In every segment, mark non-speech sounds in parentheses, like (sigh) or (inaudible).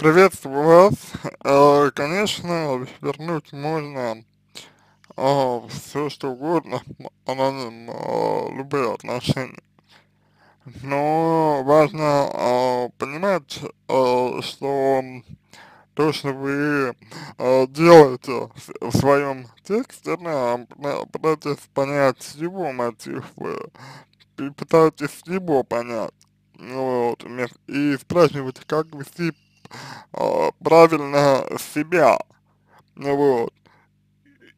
Приветствую вас. Э, конечно, вернуть можно э, все что угодно, аноним, э, любые отношения. Но важно понимать, что то, что вы делаете в, своем тексте, пытаетесь понять его мотив, пытаетесь его понять, вот, вмес- и спрашиваете, как вести а, правильно себя, вот.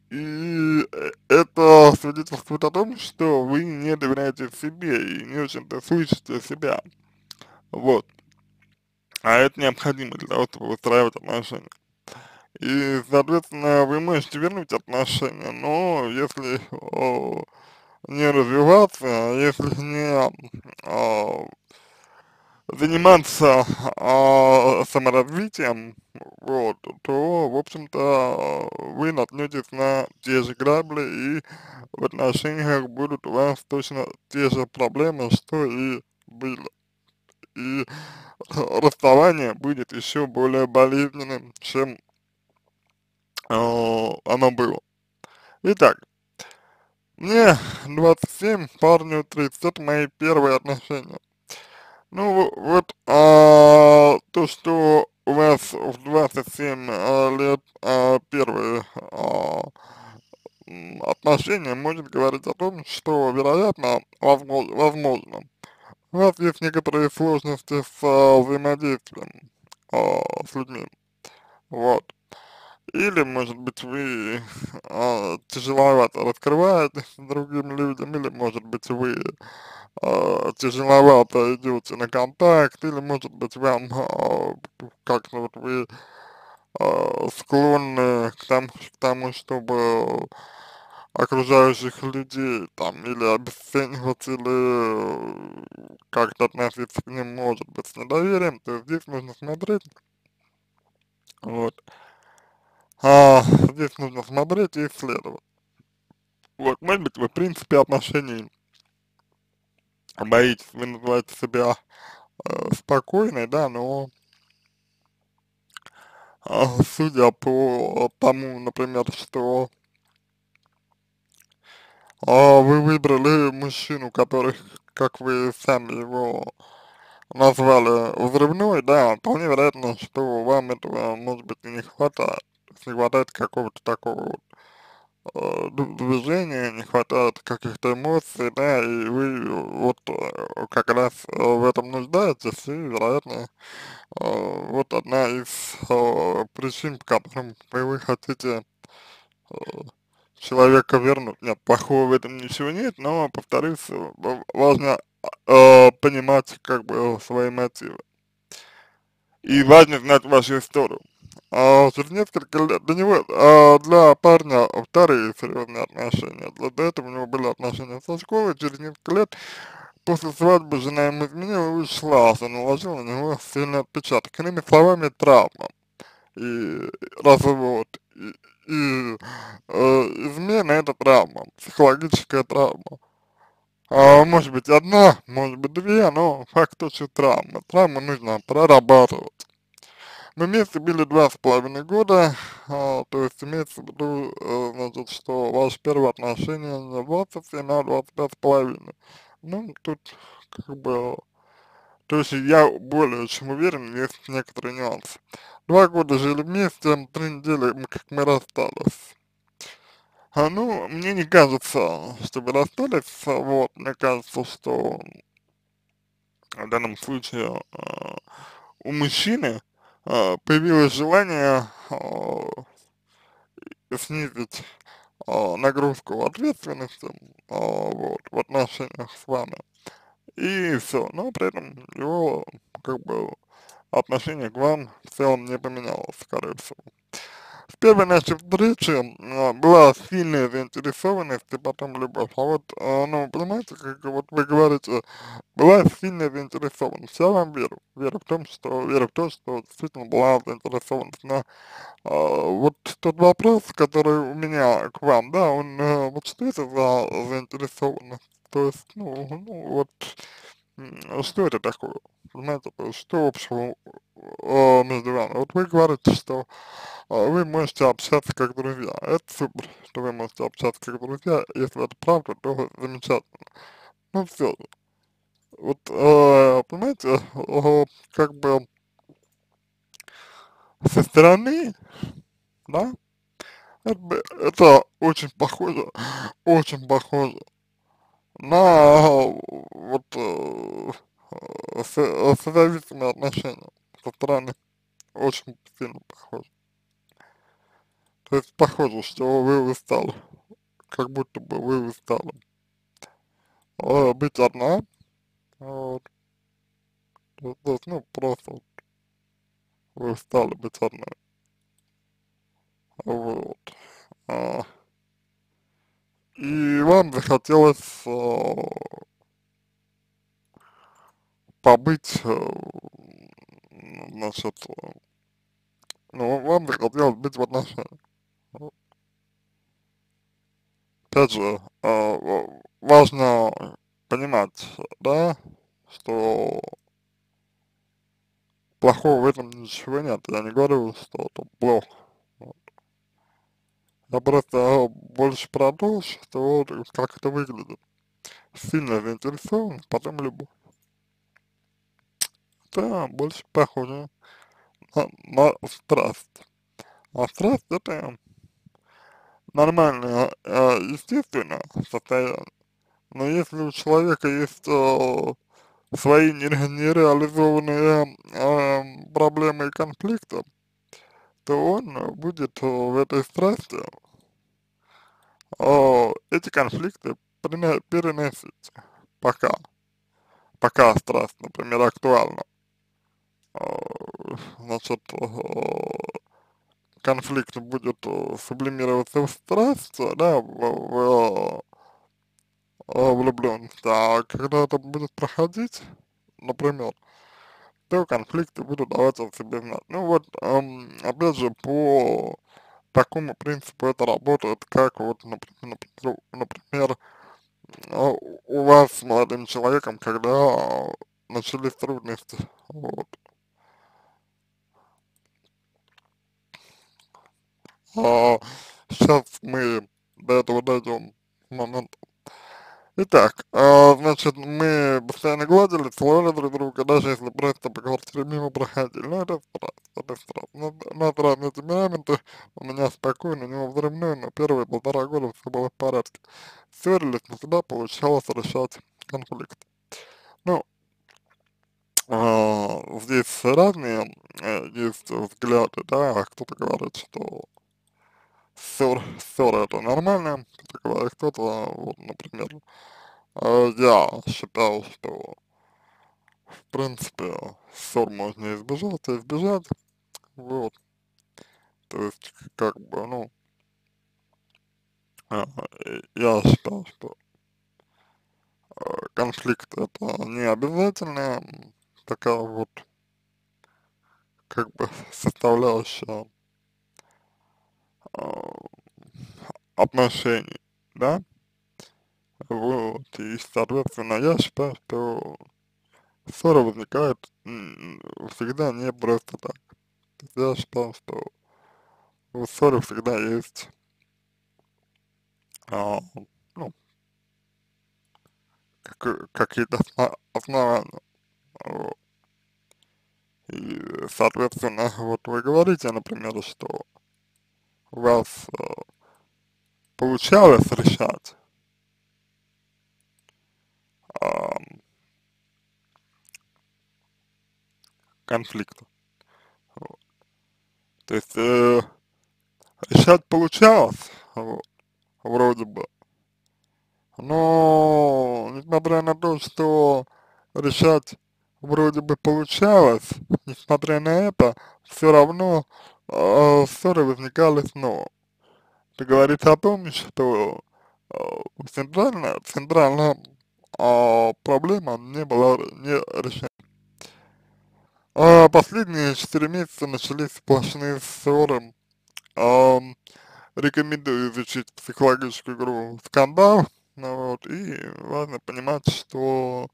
И это свидетельствует о том, что вы не доверяете себе и не очень-то слышите себя, вот. А это необходимо для того, чтобы выстраивать отношения. И, соответственно, вы можете вернуть отношения, но если о, не развиваться, если не а, заниматься а, саморазвитием, вот, то, в общем-то, вы наткнетесь на те же грабли, и в отношениях будут у вас точно те же проблемы, что и были. И расставание будет еще более болезненным, чем а, оно было. Итак, мне 27, парню 30, это мои первые отношения. Ну, во- вот, а, то, что у вас в 27 а, лет а, первые а, отношения, может говорить о том, что, вероятно, возможно, возможно, у вас есть некоторые сложности с а, взаимодействием а, с людьми, вот. Или, может быть, вы а, тяжеловато раскрываетесь другим людям, или, может быть, вы а, тяжеловато идете на контакт, или, может быть, вам а, как-то вот вы а, склонны к тому, к тому, чтобы окружающих людей там или обесценивать, или э, как-то относиться к ним, может быть, с недоверием, то здесь нужно смотреть, вот, а, здесь нужно смотреть и исследовать. Вот, может быть, вы, в принципе, отношений боитесь, вы называете себя э, спокойной, да, но а, судя по тому, например, что а, вы выбрали мужчину, который, как вы сами его назвали, взрывной, да, вполне вероятно, что вам этого, может быть, и не хватает. Не хватает какого-то такого вот э, движения, не хватает каких-то эмоций, да, и вы вот э, как раз э, в этом нуждаетесь, и, вероятно, э, вот одна из э, причин, по которым вы, хотите э, человека вернуть. Нет, плохого в этом ничего нет, но, повторюсь, э, важно э, понимать как бы свои мотивы. И важно знать вашу историю. А через несколько лет для него, а, для парня вторые серьезные отношения. Для, до этого у него были отношения со школы, через несколько лет после свадьбы жена ему изменила и ушла, что наложила на него сильный отпечаток. Иными словами, травма и развод, и, и э, измена это травма, психологическая травма. А, может быть одна, может быть две, но факт что травма. Травму нужно прорабатывать. Мы вместе были два с половиной года, а, то есть имеется в виду, э, значит, что ваши первые отношения не 27, а 25 с половиной. Ну, тут как бы, то есть я более чем уверен, есть некоторые нюансы. Два года жили вместе, три недели как мы расстались. А, ну, мне не кажется, что вы расстались, а, вот, мне кажется, что в данном случае а, у мужчины а, появилось желание а, снизить а, нагрузку ответственности вот, в отношениях с вами. И все. Но при этом его как бы отношение к вам в целом не поменялось, скорее всего. С первой нашей встречи а, была сильная заинтересованность и потом любовь. А вот, а, ну, понимаете, как вот вы говорите, была сильная заинтересованность. Я вам верю. Верю в том, что, верю в то, что действительно была заинтересованность. Но а, вот тот вопрос, который у меня к вам, да, он, э, вот что это за заинтересованность? То есть, ну, ну вот, что это такое? Понимаете, что общего э, между вами? Вот вы говорите, что э, вы можете общаться как друзья. Это супер, что вы можете общаться как друзья. Если это правда, то замечательно. Ну все. Вот, э, понимаете, э, как бы со стороны, да, это, это очень похоже, очень похоже на вот э, э, со- созависимые отношения со стороны. Очень сильно похоже. То есть похоже, что вы устали, как будто бы вы устали э, быть одна, вот, то есть, ну, просто вы устали быть одной, вот. А, и вам захотелось э, побыть, э, значит, э, ну, вам захотелось быть в отношениях. Опять же, э, в- важно понимать, да, что плохого в этом ничего нет. Я не говорю, что это плохо. Я просто больше про то, что вот как это выглядит. Сильно заинтересован, потом любовь. Это больше похоже на, на страсть. А страсть это нормальное, э, естественное состояние. Но если у человека есть э, свои нере- нереализованные э, проблемы и конфликты, то он будет э, в этой страсти э, эти конфликты переносить пока, пока страсть, например, актуальна. Э, значит, э, конфликт будет сублимироваться в страсть, да, в, в, э, влюбленность, а когда это будет проходить, например, то конфликты будут давать о себе знать. Ну вот, эм, опять же, по такому принципу это работает, как вот, например, например, э, у вас с молодым человеком, когда начались трудности, вот. А сейчас мы до этого дойдем момент. Итак, а, значит, мы постоянно гладили, целовали друг друга, даже если просто по квартире мимо проходили. Ну, это страсть, это страсть. Ну, У нас разные темпераменты, у меня спокойный, у него взрывной, но первые полтора года все было в порядке. Ссорились, но всегда получалось решать конфликт. Ну, а, здесь разные э, есть взгляды, да, кто-то говорит, что ссор, ссора это нормально, кто-то говорит, кто-то, вот, например, э, я считал, что в принципе ссор можно избежать, и избежать, вот, то есть, как бы, ну, э, я считал, что э, конфликт это не обязательно такая вот, как бы, составляющая отношений, да, вот, и, соответственно, я считаю, что ссора возникает м, всегда не просто так. Я считаю, что у ссоры всегда есть, а, ну, как- какие-то осна- основания, вот. И, соответственно, вот вы говорите, например, что у вас э, получалось решать ам, конфликты. Вот. То есть э, решать получалось, вот, вроде бы. Но, несмотря на то, что решать вроде бы получалось, несмотря на это, все равно ссоры возникали снова. Это говорит о том, что центральная, центральная э, проблема не была не решена. А последние четыре месяца начались сплошные ссоры. Рекомендую изучить психологическую игру «Скандал», ну вот, и важно понимать, что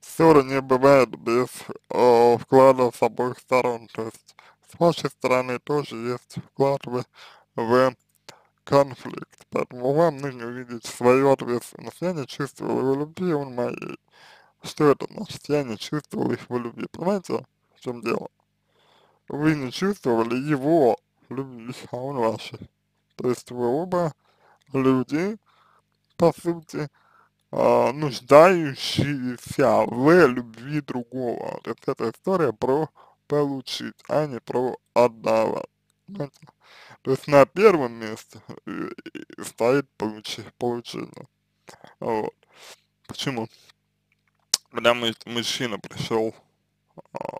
ссоры не бывает без э, вклада с обоих сторон, то есть с вашей стороны тоже есть вклад в, в конфликт, поэтому вам нужно увидеть свою ответственность. Я не чувствовал его любви, он моей. Что это значит? Я не чувствовал его любви. Понимаете, в чем дело? Вы не чувствовали его любви, а он вашей. То есть вы оба люди, по сути, э, нуждающиеся в любви другого. То есть эта история про получить, а не про отдавать. Понимаете? То есть на первом месте э, стоит получи, получение. Вот. Почему? Потому что мужчина пришел а,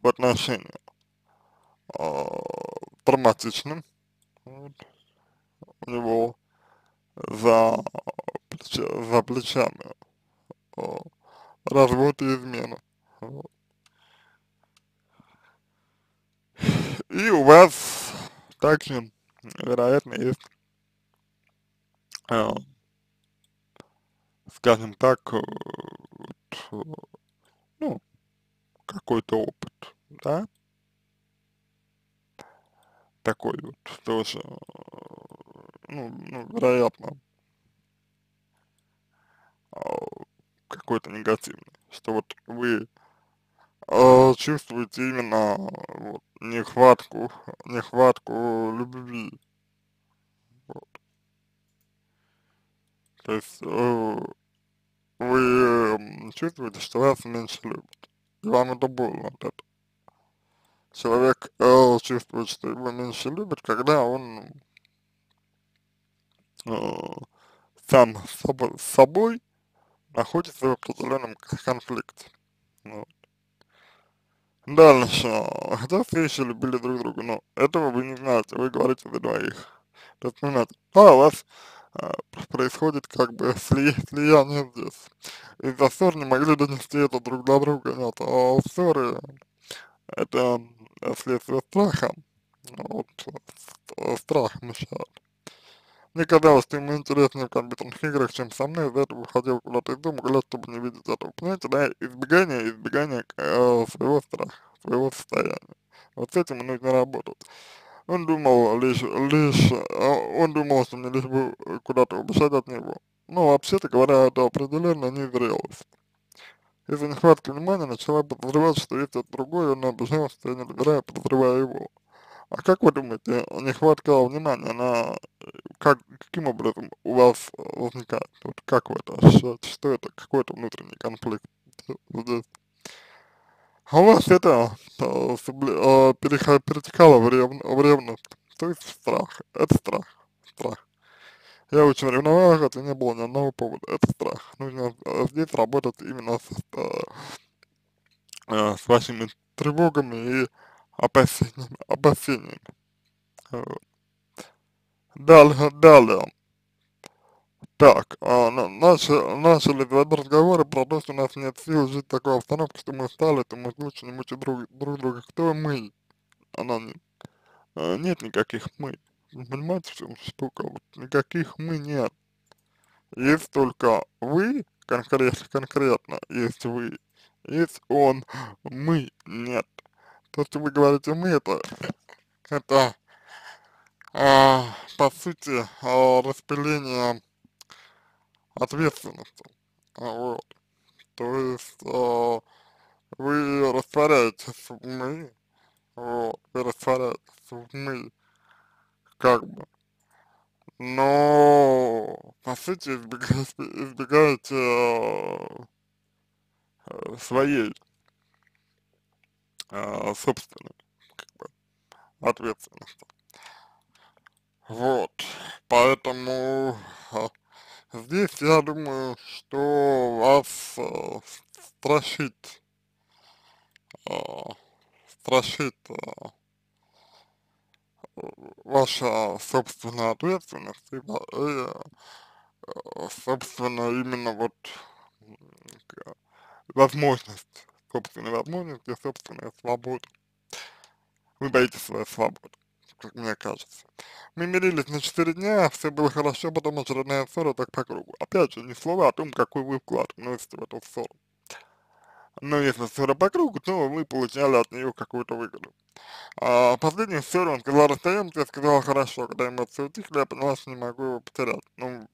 в отношения а, травматичным. Вот. У него за, плеча, за плечами а, развод и измена. Вот. И у вас также, вероятно, есть, э, скажем так, э, вот, ну, какой-то опыт, да, такой вот тоже, ну, ну вероятно, э, какой-то негативный, что вот вы э, чувствуете именно вот, нехватку, нехватку любви. Вот. То есть э, вы э, чувствуете, что вас меньше любят. И вам это больно от этого. Человек э, чувствует, что его меньше любят, когда он э, сам с собой находится в определенном конфликте. Вот. Дальше. Хотя все еще любили друг друга, но этого вы не знаете, вы говорите за двоих. То есть, понимаете, да, у вас а, происходит как бы (laughs) сли, слияние здесь. Из-за ссор не могли донести это друг до друга, нет, а ссоры это следствие страха, вот, страх мешает. Мне казалось, что ему интереснее в компьютерных играх, чем со мной, из-за этого выходил куда-то из дома, гулять, чтобы не видеть этого. Понимаете, да, избегание, избегание э, своего страха, своего состояния. Вот с этим нужно работать. Он думал лишь, лишь, э, он думал, что мне лишь бы куда-то убежать от него. Ну, вообще-то говоря, это определенно незрелость. Из-за нехватки внимания начала подозревать, что есть это другой, он обижался, я не доверяю, подозревая его. А как вы думаете, нехватка внимания, она как, каким образом у вас возникает? Вот как вы это ощущаете? Что это? Какой-то внутренний конфликт здесь? А у вас это э, перетекало в, рев, в ревность, то есть страх. Это страх. Страх. Я очень ревновал, хотя не было ни одного повода. Это страх. Нужно э, здесь работать именно с, э, э, с вашими тревогами и опасениями. опасениями. Вот. Далее, далее. Так, а, начали, начали вести разговоры про то, что у нас нет сил жить в такой обстановке, что мы стали, то мы лучше не мучить друг, друг друга. Кто мы? Она не, а, нет никаких мы. Понимаете, в чем штука? Вот никаких мы нет. Есть только вы, конкретно, конкретно, есть вы, есть он, мы нет. То, что вы говорите мы, это, это а, по сути, а, распыление ответственности. А, вот. То есть а, вы растворяетесь в мы, вот, вы растворяетесь в мы, как бы. Но, по сути, избегаете, избегаете а, своей а, собственной, как бы, ответственности. Вот, поэтому а, здесь я думаю, что вас а, страшит, а, страшит а, ваша собственная ответственность и, и а, собственно, именно вот возможность, собственной возможности, собственная свобода. Вы боитесь своей свободы как мне кажется. Мы мирились на 4 дня, все было хорошо, потом очередная ссора так по кругу. Опять же, ни слова о том, какой вы вклад вносите в эту ссору. но если ссора по кругу, то вы получали от нее какую-то выгоду. А последнюю ссору он сказал расстаемся, я сказал хорошо, когда эмоции утихли, я поняла, что не могу его потерять. Ну,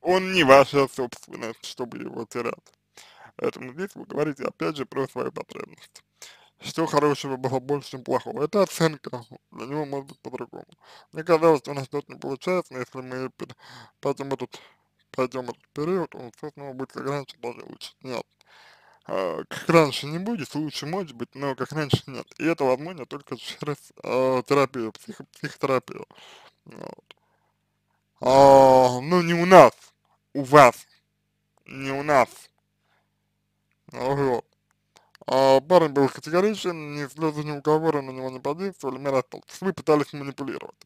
он не ваша собственность, чтобы его терять. Поэтому здесь вы говорите опять же про свою потребность. Что хорошего было больше, чем плохого. Это оценка, для него может быть по-другому. Мне казалось, что у нас что-то не получается, но если мы пойдем этот, пойдем этот период, он все снова будет как раньше, даже лучше. Нет. А, как раньше не будет, лучше может быть, но как раньше нет. И это возможно только через а, терапию, психо психотерапию. Вот. А, ну не у нас, у вас, не у нас. Вот. А парень был категоричен, ни слезы, ни уговоры на него не подействовали, мир остался. Вы пытались манипулировать.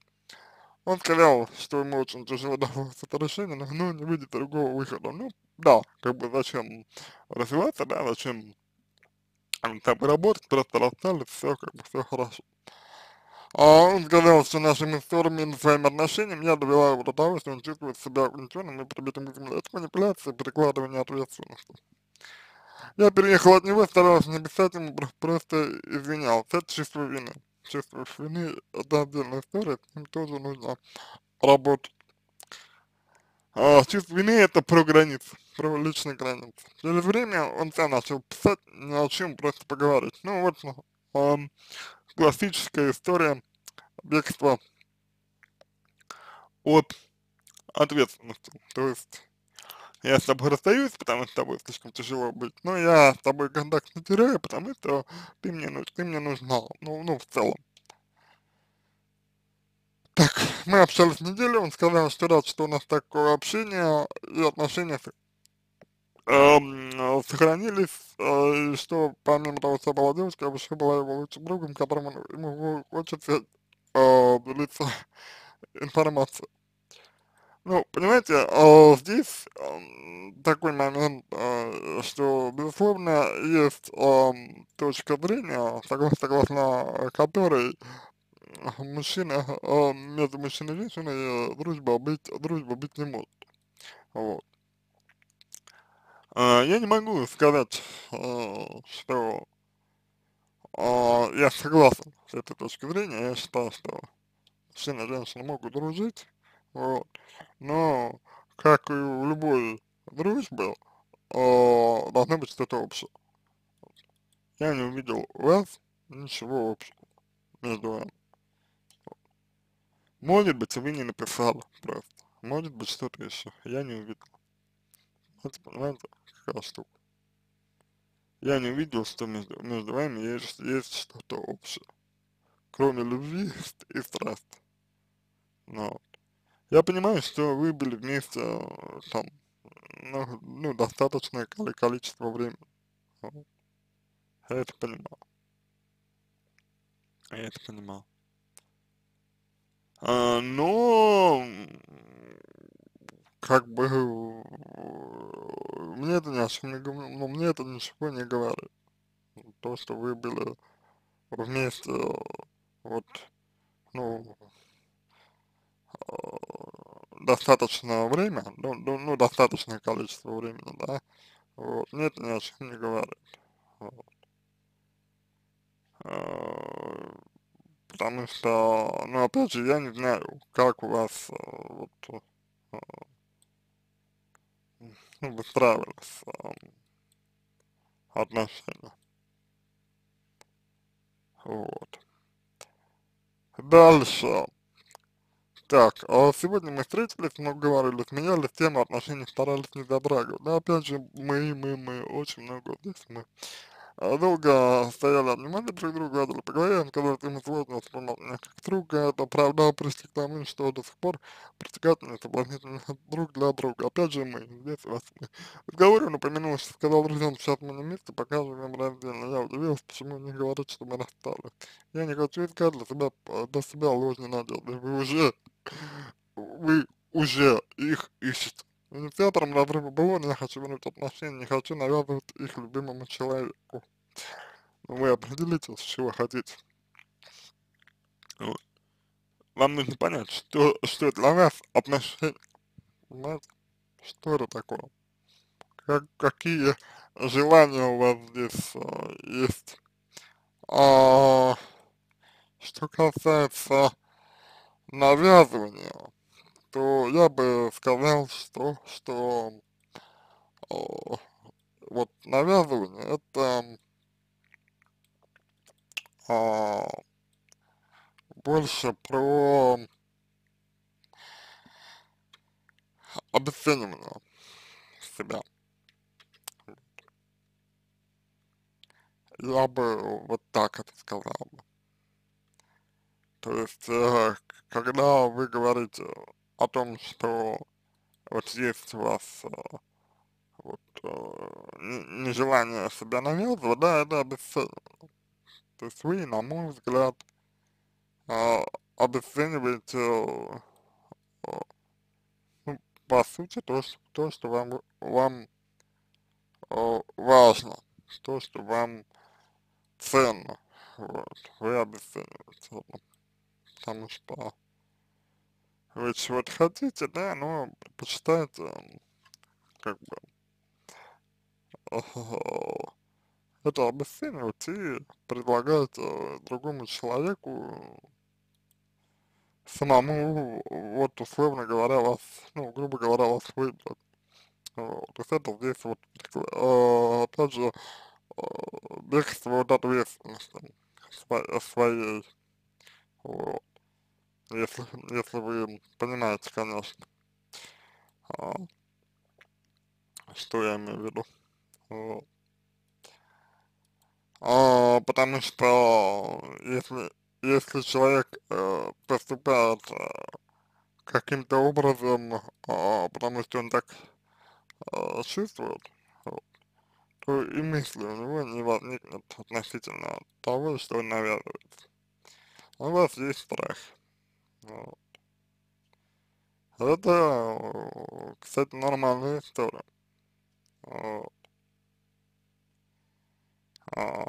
Он сказал, что ему очень тяжело давалось это решение, но ну, не видит другого выхода. Ну, да, как бы зачем развиваться, да, зачем там работать, просто расстались, все, как бы, все хорошо. А он сказал, что нашими ссорами и своим отношением я довела его до того, что он чувствует себя угнетенным и прибитым к земле. Это манипуляция, перекладывание ответственности. Я переехал от него, старался написать ему, просто извинялся. Это чувство вины. Чувство вины – это отдельная история, с ним тоже нужно работать. А, чувство вины – это про границы, про личные границы. Через время он сам начал писать ни о чем, просто поговорить. Ну вот, а, классическая история бегства от ответственности. То есть я с тобой расстаюсь, потому что с тобой слишком тяжело быть, но я с тобой контакт не теряю, потому что ты мне, ты мне нужна, ну, ну, в целом. Так, мы общались неделю, он сказал, что рад, что у нас такое общение и отношения эм, сохранились, э, и что помимо того, что была девушка, я еще была его лучшим другом, которому ему хочется э, делиться (laughs) информацией. Ну, понимаете, э, здесь э, такой момент, э, что, безусловно, есть э, точка зрения, согласно, которой мужчина, э, между мужчиной и женщиной дружба быть, дружба быть не может. Вот. Я не могу сказать, что я согласен с этой точки зрения, я считаю, что мужчина и женщина могут дружить, вот. Но, как и у любой дружбы, э, должно быть что-то общее. Я не увидел у вас ничего общего между вами. Может быть, вы не написали просто. Может быть, что-то еще. Я не увидел. Вот, понимаете, какая штука. Я не увидел, что между, между вами есть, есть что-то общее. Кроме любви (laughs) и страсти. Вот. Я понимаю, что вы были вместе э, там, ну, ну достаточное количество времени. Вот. Я это понимал. Я это понимал. А, но как бы мне это ни не говорит, но мне это ничего не говорит. То, что вы были вместе, вот, ну, достаточное время, ну, ну, ну, достаточное количество времени, да, вот, мне это ни о чем не говорит. Вот. А, потому что, ну, опять же, я не знаю, как у вас э, вот, э, ну, выстраивались отношения. Вот. Дальше. Так, а сегодня мы встретились, много говорили, сменяли тему отношений, старались не затрагивать. Да, опять же, мы, мы, мы, очень много здесь мы долго стояли, обнимали друг друга, гладили по голове, сказал, что ему сложно воспринимать меня как друга, это правда пришли к тому, что до сих пор притягательный, соблазнительный друг для друга. Опять же мы, здесь вас разговоре он упомянул, что сказал друзьям, сейчас мы на месте, покажем им раздельно. Я удивился, почему не говорят, что мы расстались. Я не хочу искать для себя, для себя ложной надежды. Вы уже, вы уже их ищете. Инициатором разрыва было, я хочу вернуть отношения, не хочу навязывать их любимому человеку. Но вы определитесь, чего хотите. Вам нужно понять, что, что для вас отношения. Что это такое? как, какие желания у вас здесь э, есть. А, что касается навязывания, то я бы сказал, что, что о, вот навязывание это а, больше про обесценивание себя. Я бы вот так это сказал. То есть, э, когда вы говорите о том, что вот есть у вас э, вот э, нежелание себя навязывать, да, это обесценивание. То есть вы, на мой взгляд, э, обесцениваете, ну, по сути, то, что, то, что вам, вам важно, то, что вам ценно, вот, вы обесцениваете потому что вы чего-то хотите, да, но предпочитаете, как бы, (laughs) это обесценивать и предлагать э, другому человеку самому, вот условно говоря, вас, ну, грубо говоря, вас выбрать. Вот. То есть это здесь вот, э, опять же, э, бегство от ответственности своей, вот. Если, если вы понимаете, конечно, а, что я имею в виду. Вот. А, потому что если, если человек э, поступает э, каким-то образом, э, потому что он так э, чувствует, вот, то и мысли у него не возникнет относительно того, что он навязывает. У вас есть страх. Вот. Это, кстати, нормальная история. Вот. А,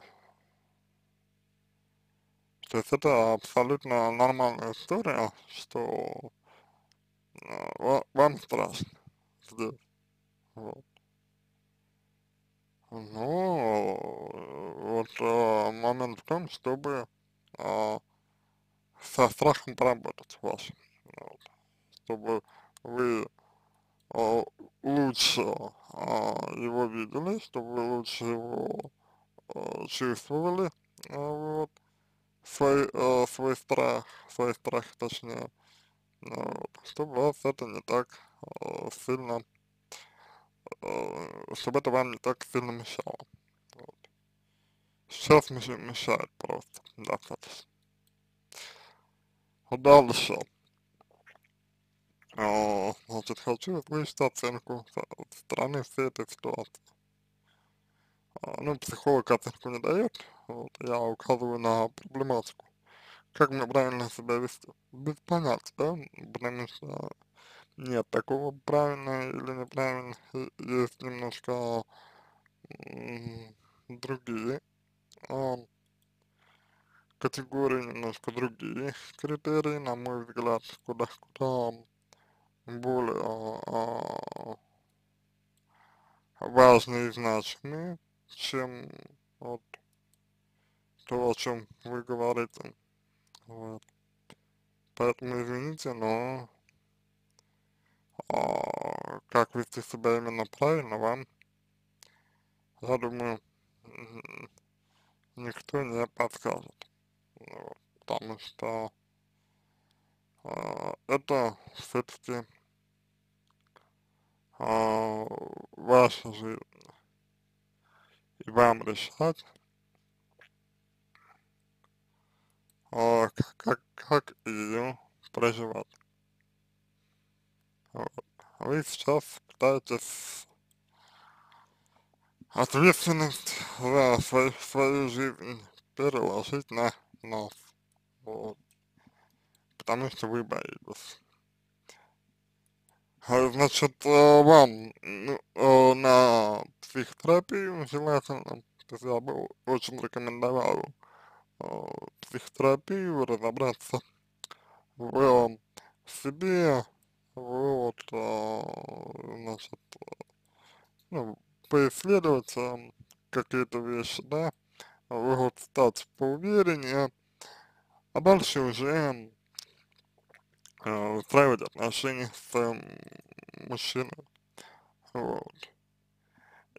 то есть это абсолютно нормальная история, что а, вам страшно здесь. Вот. Ну, вот а, момент в том, чтобы а, со страхом поработать вашим, вот, чтобы вы а, лучше а, его видели, чтобы вы лучше его а, чувствовали, а, вот, свой, а, свой страх, свой страх точнее, вот, чтобы вас это не так а, сильно, а, чтобы это вам не так сильно мешало. Вот. Сейчас мешает просто достаточно. Дальше. А, значит, хочу услышать оценку со стороны всей этой ситуации. А, ну, психолог оценку не дает, вот, я указываю на проблематику. Как мне правильно себя вести? Без понятия, да? Потому что нет такого правильно или неправильно, есть немножко другие а, категории, немножко другие критерии, на мой взгляд, куда, куда более а, важные и значимые, чем вот то, о чем вы говорите. Вот. Поэтому извините, но а, как вести себя именно правильно вам, я думаю, никто не подскажет потому что э, это все-таки э, ваша жизнь, и вам решать, э, как, как ее проживать. Вот. Вы сейчас пытаетесь ответственность за свою, свою жизнь переложить на нас, вот, потому что вы боитесь. А, значит, э, вам ну, э, на психотерапию желательно, я бы очень рекомендовал э, психотерапию, разобраться в себе, вот, значит, ну, поисследовать какие-то вещи, да, вот стать поувереннее, а дальше уже э, устраивать отношения с э, мужчиной, вот.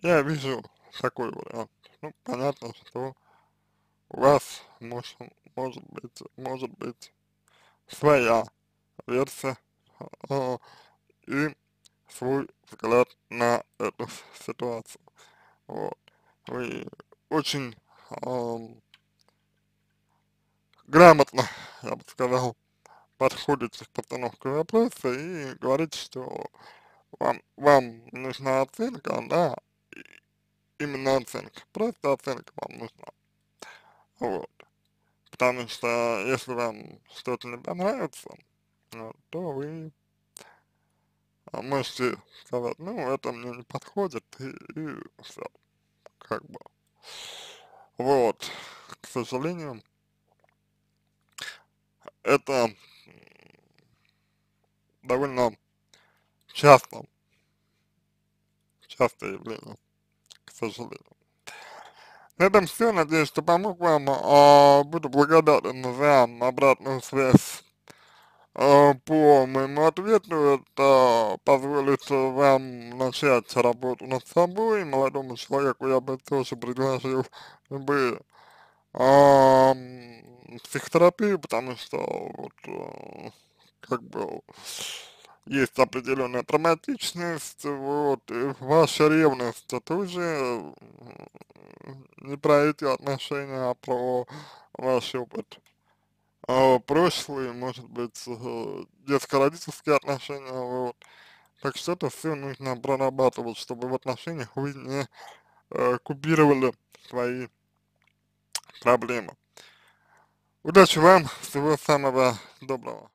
Я вижу такой вариант. Ну, понятно, что у вас может, может быть, может быть своя версия э, и свой взгляд на эту ситуацию. Вот. Вы очень грамотно, я бы сказал, подходите к постановке вопроса и говорите, что вам, вам нужна оценка, да, именно оценка, просто оценка вам нужна. Вот. Потому что если вам что-то не понравится, ну, то вы можете сказать, ну, это мне не подходит, и, и все, как бы. Вот, к сожалению, это довольно часто, частое явление, к сожалению. На этом все. Надеюсь, что помог вам. А, буду благодарен за обратную связь по моему ответу. Это позволит вам начать работу над собой. Молодому человеку я бы тоже предложил бы а, психотерапию, потому что вот, а, как бы есть определенная травматичность, вот, и ваша ревность, это уже не про эти отношения, а про ваш опыт. А прошлые, может быть, э, детско-родительские отношения, вот. Так что это все нужно прорабатывать, чтобы в отношениях вы не э, купировали свои проблемы. Удачи вам, всего самого доброго.